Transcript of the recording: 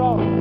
告。